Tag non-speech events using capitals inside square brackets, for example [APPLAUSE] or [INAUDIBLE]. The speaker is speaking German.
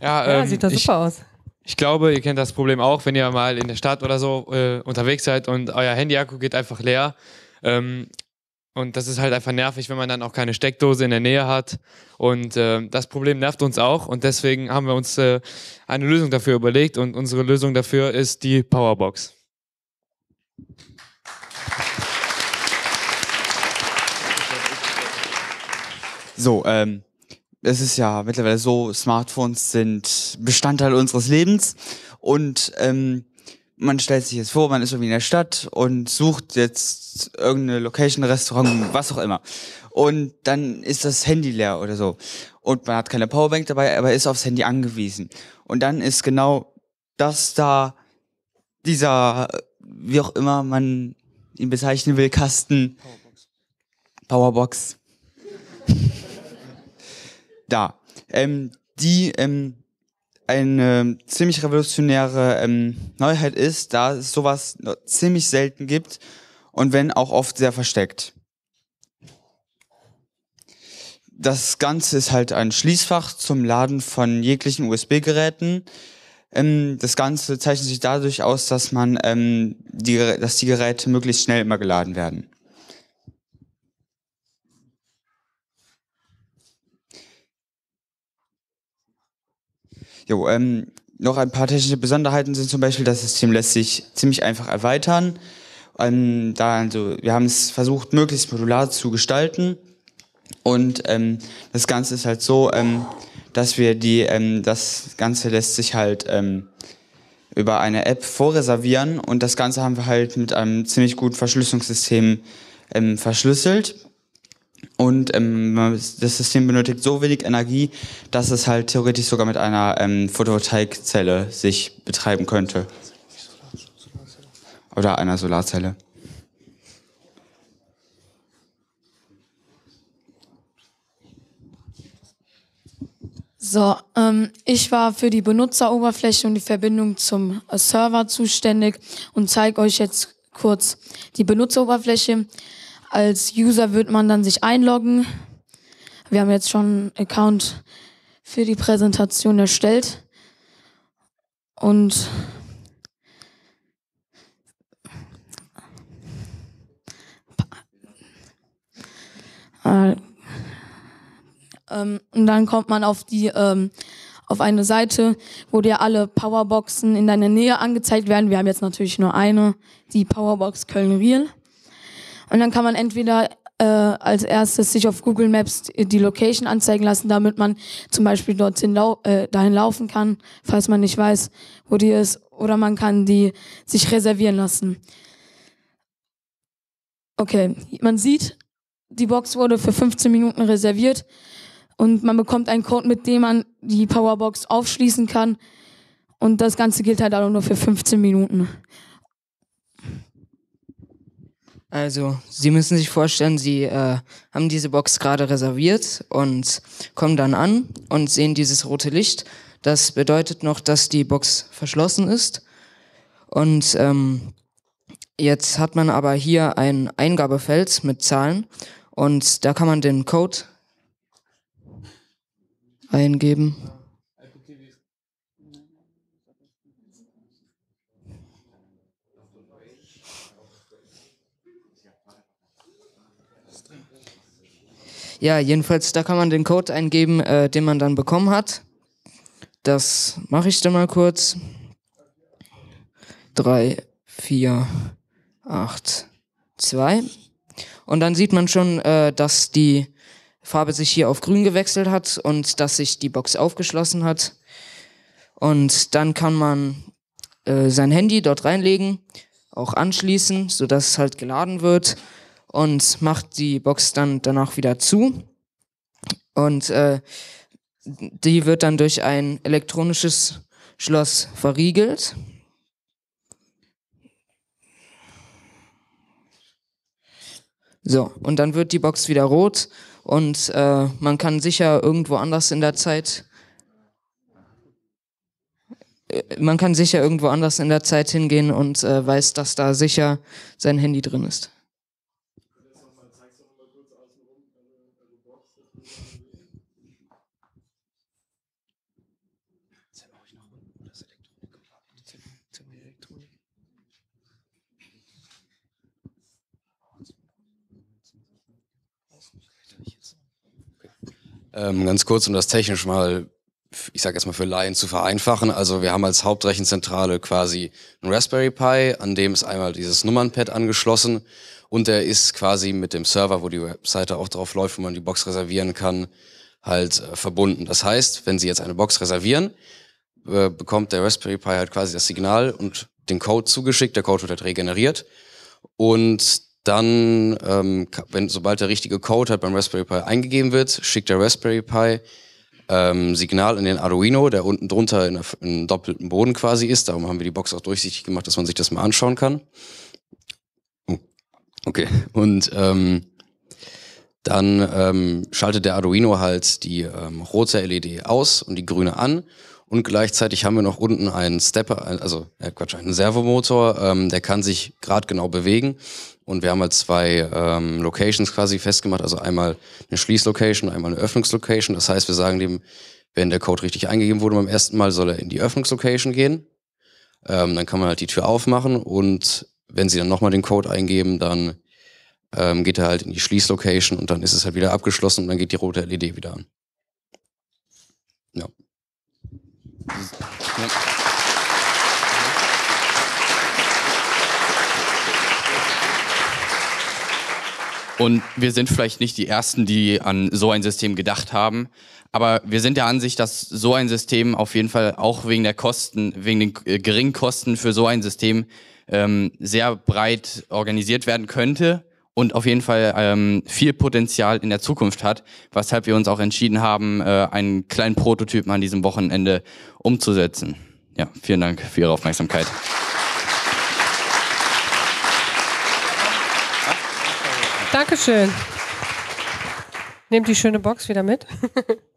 Ja, Ja, ähm, sieht das ich, super aus. ich glaube, ihr kennt das Problem auch, wenn ihr mal in der Stadt oder so äh, unterwegs seid und euer Handy-Akku geht einfach leer. Ähm, und das ist halt einfach nervig, wenn man dann auch keine Steckdose in der Nähe hat. Und äh, das Problem nervt uns auch. Und deswegen haben wir uns äh, eine Lösung dafür überlegt. Und unsere Lösung dafür ist die Powerbox. So, ähm, es ist ja mittlerweile so, Smartphones sind Bestandteil unseres Lebens und ähm, man stellt sich jetzt vor, man ist irgendwie in der Stadt und sucht jetzt irgendeine Location, Restaurant, was auch immer. Und dann ist das Handy leer oder so. Und man hat keine Powerbank dabei, aber ist aufs Handy angewiesen. Und dann ist genau das da, dieser, wie auch immer man ihn bezeichnen will, Kasten. Powerbox da, ähm, die ähm, eine ziemlich revolutionäre ähm, Neuheit ist, da es sowas ziemlich selten gibt und wenn auch oft sehr versteckt. Das Ganze ist halt ein Schließfach zum Laden von jeglichen USB-Geräten. Ähm, das Ganze zeichnet sich dadurch aus, dass man ähm, die, dass die Geräte möglichst schnell immer geladen werden. Jo, ähm, noch ein paar technische Besonderheiten sind zum Beispiel, das System lässt sich ziemlich einfach erweitern. Ähm, da also, wir haben es versucht, möglichst modular zu gestalten. Und ähm, das Ganze ist halt so, ähm, dass wir die, ähm, das Ganze lässt sich halt ähm, über eine App vorreservieren und das Ganze haben wir halt mit einem ziemlich guten Verschlüsselungssystem ähm, verschlüsselt. Und ähm, das System benötigt so wenig Energie, dass es halt theoretisch sogar mit einer ähm, Photovoltaikzelle sich betreiben könnte. Oder einer Solarzelle. So, ähm, ich war für die Benutzeroberfläche und die Verbindung zum äh, Server zuständig und zeige euch jetzt kurz die Benutzeroberfläche. Als User wird man dann sich einloggen. Wir haben jetzt schon einen Account für die Präsentation erstellt. Und äh, ähm, und dann kommt man auf die ähm, auf eine Seite, wo dir alle Powerboxen in deiner Nähe angezeigt werden. Wir haben jetzt natürlich nur eine, die Powerbox Köln-Riel. Und dann kann man entweder äh, als erstes sich auf Google Maps die Location anzeigen lassen, damit man zum Beispiel dorthin lau äh, dahin laufen kann, falls man nicht weiß, wo die ist. Oder man kann die sich reservieren lassen. Okay, man sieht, die Box wurde für 15 Minuten reserviert und man bekommt einen Code, mit dem man die Powerbox aufschließen kann. Und das Ganze gilt halt auch nur für 15 Minuten. Also, Sie müssen sich vorstellen, Sie äh, haben diese Box gerade reserviert und kommen dann an und sehen dieses rote Licht. Das bedeutet noch, dass die Box verschlossen ist. Und ähm, jetzt hat man aber hier ein Eingabefeld mit Zahlen und da kann man den Code eingeben. Ja, jedenfalls, da kann man den Code eingeben, äh, den man dann bekommen hat. Das mache ich dann mal kurz. 3, 4, 8, 2. Und dann sieht man schon, äh, dass die Farbe sich hier auf grün gewechselt hat und dass sich die Box aufgeschlossen hat. Und dann kann man äh, sein Handy dort reinlegen, auch anschließen, sodass es halt geladen wird und macht die Box dann danach wieder zu. Und äh, die wird dann durch ein elektronisches Schloss verriegelt. So, und dann wird die Box wieder rot und äh, man kann sicher irgendwo anders in der Zeit äh, man kann sicher irgendwo anders in der Zeit hingehen und äh, weiß, dass da sicher sein Handy drin ist. Ähm, ganz kurz, um das technisch mal, ich sage jetzt mal für Laien zu vereinfachen. Also wir haben als Hauptrechenzentrale quasi einen Raspberry Pi, an dem ist einmal dieses Nummernpad angeschlossen und der ist quasi mit dem Server, wo die Webseite auch drauf läuft, wo man die Box reservieren kann, halt äh, verbunden. Das heißt, wenn Sie jetzt eine Box reservieren, äh, bekommt der Raspberry Pi halt quasi das Signal und den Code zugeschickt. Der Code wird halt regeneriert und dann, ähm, wenn sobald der richtige Code halt beim Raspberry Pi eingegeben wird, schickt der Raspberry Pi ähm, Signal in den Arduino, der unten drunter in, einem doppelten Boden quasi ist. Darum haben wir die Box auch durchsichtig gemacht, dass man sich das mal anschauen kann. Oh, okay. Und ähm, dann ähm, schaltet der Arduino halt die ähm, rote LED aus und die grüne an. Und gleichzeitig haben wir noch unten einen Stepper, also äh, Quatsch, einen Servomotor, ähm, der kann sich gerade genau bewegen. Und wir haben halt zwei ähm, Locations quasi festgemacht, also einmal eine Schließlocation, einmal eine Öffnungslocation. Das heißt, wir sagen dem, wenn der Code richtig eingegeben wurde beim ersten Mal, soll er in die Öffnungslocation gehen. Ähm, dann kann man halt die Tür aufmachen und wenn sie dann nochmal den Code eingeben, dann ähm, geht er halt in die Schließlocation und dann ist es halt wieder abgeschlossen und dann geht die rote LED wieder an. Ja. Und wir sind vielleicht nicht die Ersten, die an so ein System gedacht haben. Aber wir sind der Ansicht, dass so ein System auf jeden Fall auch wegen der Kosten, wegen den äh, geringen Kosten für so ein System ähm, sehr breit organisiert werden könnte und auf jeden Fall ähm, viel Potenzial in der Zukunft hat, weshalb wir uns auch entschieden haben, äh, einen kleinen Prototypen an diesem Wochenende umzusetzen. Ja, vielen Dank für Ihre Aufmerksamkeit. Dankeschön. Nehmt die schöne Box wieder mit. [LAUGHS]